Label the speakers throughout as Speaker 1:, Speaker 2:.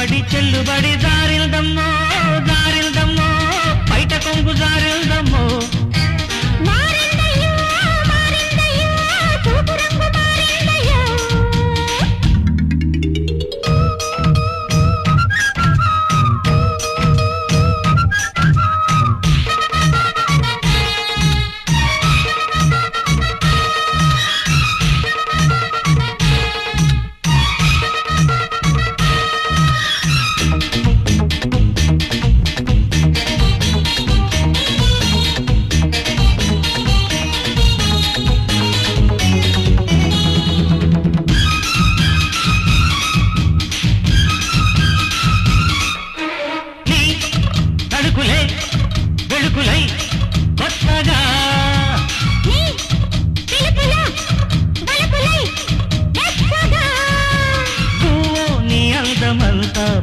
Speaker 1: కష్టపడి చెల్లుబడి దారిల్దమ్మో దారిల్దమ్మో బయట కొంగు దారిల్దమ్మో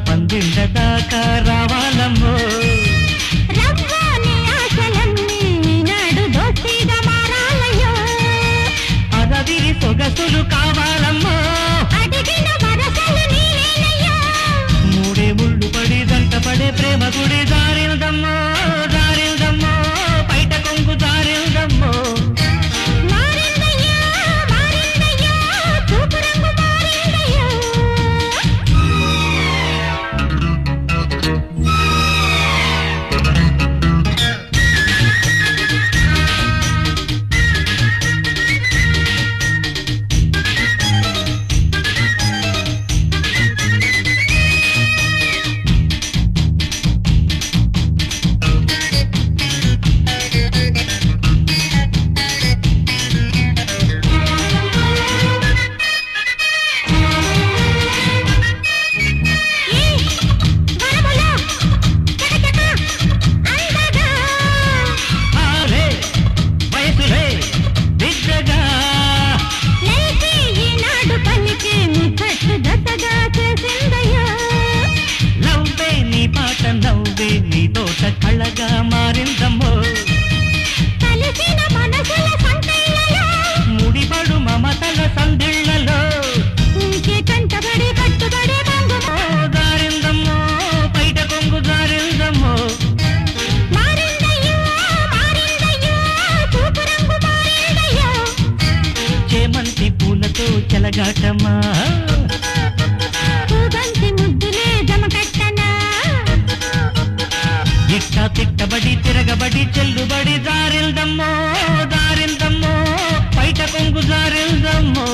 Speaker 1: పందిళ్ళగా చాటమా తిట్టబడి తిరగబడి చెల్లుబడి దారిల్దమ్మో దారిల్దమ్మో బయట కొంగు దారిల్దమ్మో